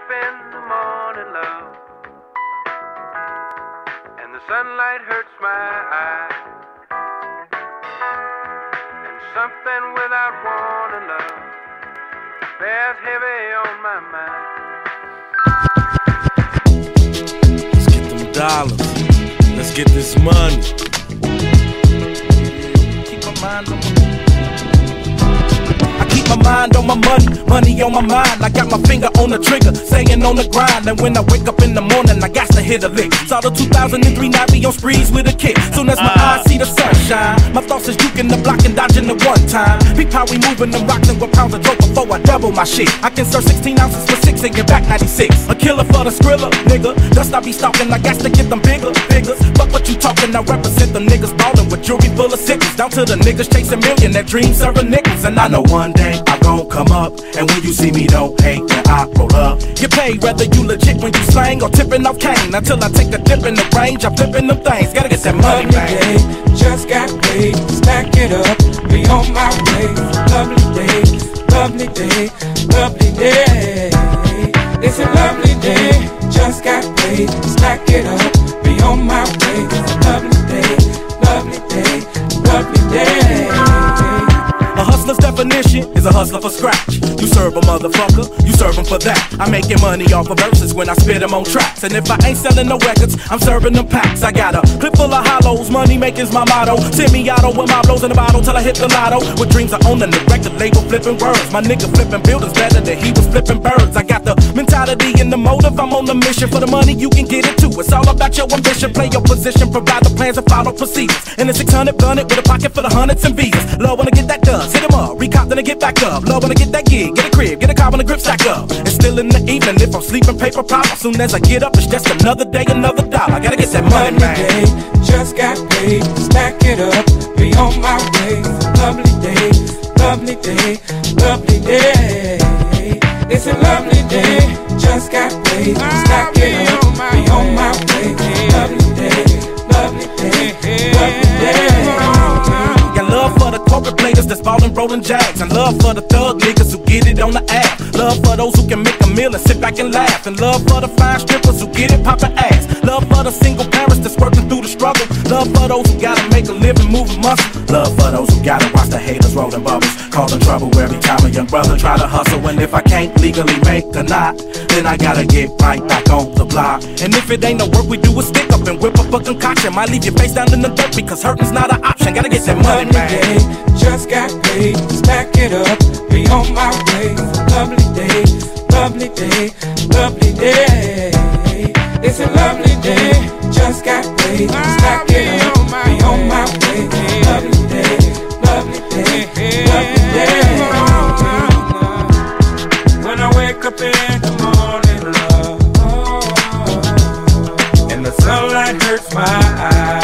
up in the morning, love, and the sunlight hurts my eyes, and something without warning, love, bears heavy on my mind. Let's get them dollars. Let's get this money. Keep my mind on my mind on my money, money on my mind. I got my finger on the trigger, staying on the grind. And when I wake up in the morning, I got to hit a lick. Saw the 2003 Navi on sprees with a kick. Soon as my eyes see the sunshine, my thoughts is juking the block and dodging the one time. Peep how we moving them rocks and what pounds of dope before I double my shit. I can serve 16 ounces for six and get back 96. A killer for the skrilla, nigga. Dust I be stalking, I got to get them bigger, bigger. Fuck what you talking, I represent the niggas ballin' with jewelry full of sickles. Down to the niggas chasing million that dream serving nickels. And I know one day come up. And when you see me, don't hate when I roll up. Get paid whether you legit when you slang or tipping off cane. Until I take a dip in the range, I'm flipping them things. Gotta get that money, Lovely man. day, just got paid. Stack it up, be on my way. Lovely day, lovely day, lovely day. It's a lovely day, just got paid. Stack it up, is a hustler for scratch. You serve a motherfucker, you serve him for that. I'm making money off of verses when I spit them on tracks. And if I ain't selling no records, I'm serving them packs. I got a clip full of hollows, money making's my motto. Semi auto with my blows in the bottle till I hit the lotto. With dreams of owning the record label, flipping words. My nigga flipping buildings better than he was flipping birds. I got the mentality and the motive, I'm on the mission for the money, you can get it too. It's all about your ambition, play your position, provide the plans and follow procedures. And the 600 gun it with a pocket full of hundreds and visas. Love when I get that dust, hit 'em up, then I get back up. Love when I get that gig, get a crib, get a car when the grip stack up. And still in the evening, if I'm sleeping, paper pop. As soon as I get up, it's just another day, another dollar. I gotta get that money, man. just got paid. That's ballin' rollin' jacks. And love for the thug niggas who get it on the app. Love for those who can make a meal and sit back and laugh. And love for the fine strippers who those who gotta make a living moving muscle. Love for those who gotta watch the haters rollin' bubbles. Causing trouble every time a young brother try to hustle. And if I can't legally make a knot, then I gotta get right back on the block. And if it ain't no work, we do a stick up and whip up a concoction. Might leave your face down in the dirt because hurting's not an option. Gotta get that money, Lovely man. day, just got paid. Stack it up, be on my way. Lovely day, lovely day, lovely day. It's a lovely day, just got paid. Stack hurts my eyes.